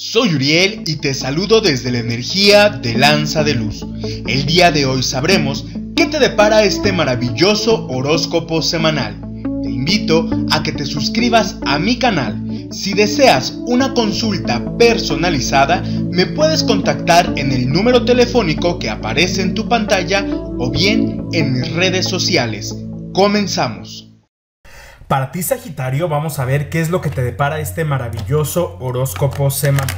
Soy Uriel y te saludo desde la energía de Lanza de Luz. El día de hoy sabremos qué te depara este maravilloso horóscopo semanal. Te invito a que te suscribas a mi canal. Si deseas una consulta personalizada, me puedes contactar en el número telefónico que aparece en tu pantalla o bien en mis redes sociales. Comenzamos. Para ti Sagitario vamos a ver qué es lo que te depara este maravilloso horóscopo semanal.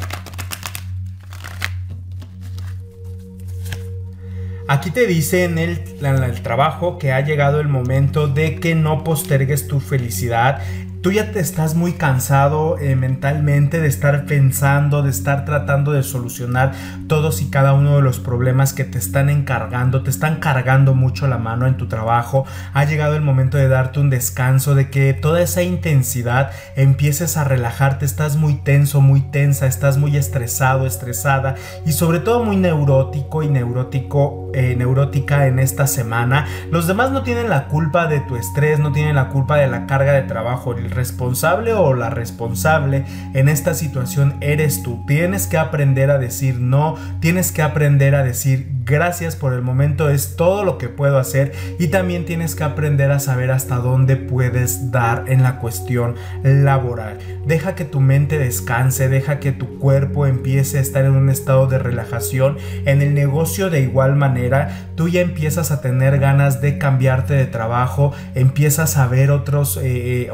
Aquí te dice en el, en el, trabajo que ha llegado el momento de que no postergues tu felicidad tú ya te estás muy cansado eh, mentalmente de estar pensando, de estar tratando de solucionar todos y cada uno de los problemas que te están encargando, te están cargando mucho la mano en tu trabajo. Ha llegado el momento de darte un descanso, de que toda esa intensidad empieces a relajarte. Estás muy tenso, muy tensa, estás muy estresado, estresada y sobre todo muy neurótico y neurótico, eh, neurótica en esta semana. Los demás no tienen la culpa de tu estrés, no tienen la culpa de la carga de trabajo responsable o la responsable en esta situación eres tú. Tienes que aprender a decir no, tienes que aprender a decir gracias por el momento, es todo lo que puedo hacer y también tienes que aprender a saber hasta dónde puedes dar en la cuestión laboral. Deja que tu mente descanse, deja que tu cuerpo empiece a estar en un estado de relajación. En el negocio de igual manera, tú ya empiezas a tener ganas de cambiarte de trabajo, empiezas a ver otras eh, eh,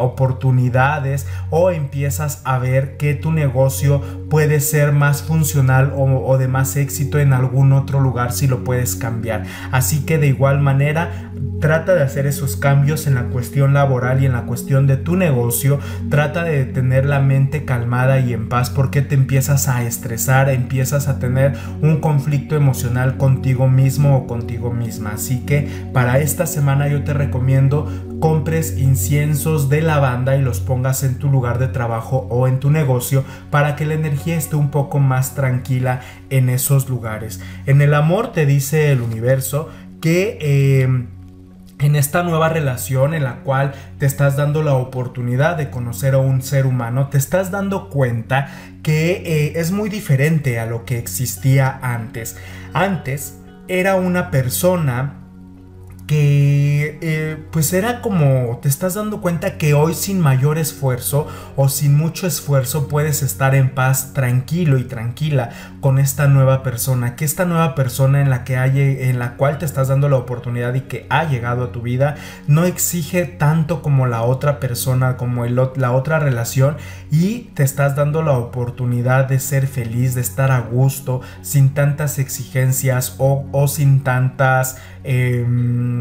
oportunidades o empiezas a ver que tu negocio puede ser más funcional o, o de más éxito en algún otro lugar si lo puedes cambiar. Así que de igual manera, trata de hacer esos cambios en la cuestión laboral y en la cuestión de tu negocio. Trata de tener la mente calmada y en paz porque te empiezas a estresar, empiezas a tener un conflicto emocional contigo mismo o contigo misma. Así que para esta semana yo te recomiendo compres inciensos de lavanda y los pongas en tu lugar de trabajo o en tu negocio para que la energía esté un poco más tranquila en esos lugares. En el amor te dice el universo que... Eh, en esta nueva relación en la cual te estás dando la oportunidad de conocer a un ser humano, te estás dando cuenta que eh, es muy diferente a lo que existía antes. Antes era una persona que eh, pues era como te estás dando cuenta que hoy sin mayor esfuerzo o sin mucho esfuerzo puedes estar en paz tranquilo y tranquila con esta nueva persona que esta nueva persona en la que hay en la cual te estás dando la oportunidad y que ha llegado a tu vida no exige tanto como la otra persona como el, la otra relación y te estás dando la oportunidad de ser feliz de estar a gusto sin tantas exigencias o, o sin tantas Em,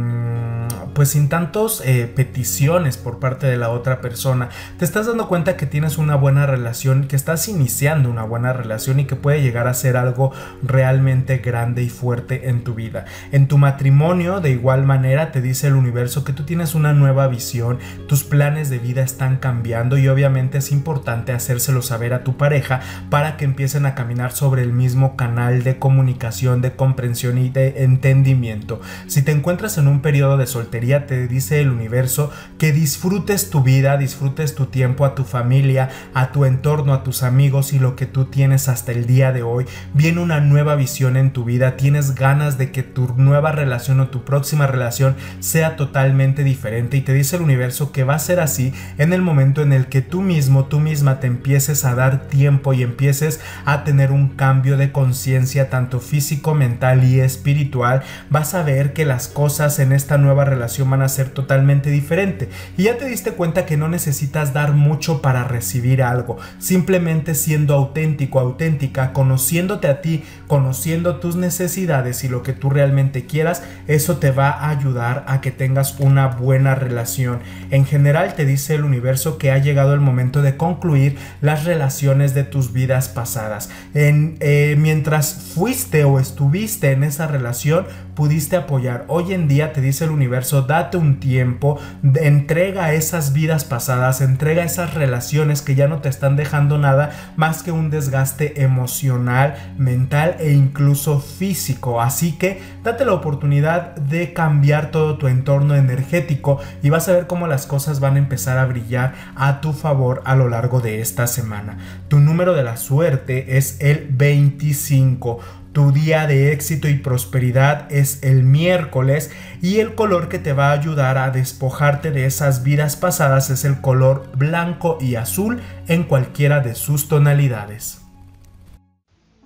pues sin tantos eh, peticiones por parte de la otra persona. Te estás dando cuenta que tienes una buena relación, que estás iniciando una buena relación y que puede llegar a ser algo realmente grande y fuerte en tu vida. En tu matrimonio, de igual manera, te dice el universo que tú tienes una nueva visión, tus planes de vida están cambiando y obviamente es importante hacérselo saber a tu pareja para que empiecen a caminar sobre el mismo canal de comunicación, de comprensión y de entendimiento. Si te encuentras en un periodo de soltería, te dice el universo que disfrutes tu vida, disfrutes tu tiempo a tu familia, a tu entorno, a tus amigos y lo que tú tienes hasta el día de hoy. Viene una nueva visión en tu vida, tienes ganas de que tu nueva relación o tu próxima relación sea totalmente diferente y te dice el universo que va a ser así en el momento en el que tú mismo, tú misma te empieces a dar tiempo y empieces a tener un cambio de conciencia tanto físico, mental y espiritual. Vas a ver que las cosas en esta nueva relación van a ser totalmente diferente. Y ya te diste cuenta que no necesitas dar mucho para recibir algo. Simplemente siendo auténtico, auténtica, conociéndote a ti, conociendo tus necesidades y lo que tú realmente quieras, eso te va a ayudar a que tengas una buena relación. En general te dice el universo que ha llegado el momento de concluir las relaciones de tus vidas pasadas. En, eh, mientras fuiste o estuviste en esa relación, pudiste apoyar. Hoy en día te dice el universo date un tiempo, entrega esas vidas pasadas, entrega esas relaciones que ya no te están dejando nada más que un desgaste emocional, mental e incluso físico. Así que date la oportunidad de cambiar todo tu entorno energético y vas a ver cómo las cosas van a empezar a brillar a tu favor a lo largo de esta semana. Tu número de la suerte es el 25. Tu día de éxito y prosperidad es el miércoles y el color que te va a ayudar a despojarte de esas vidas pasadas es el color blanco y azul en cualquiera de sus tonalidades.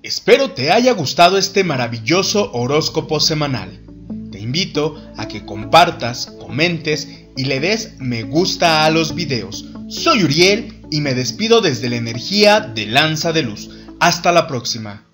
Espero te haya gustado este maravilloso horóscopo semanal. Te invito a que compartas, comentes y le des me gusta a los videos. Soy Uriel y me despido desde la energía de Lanza de Luz. Hasta la próxima.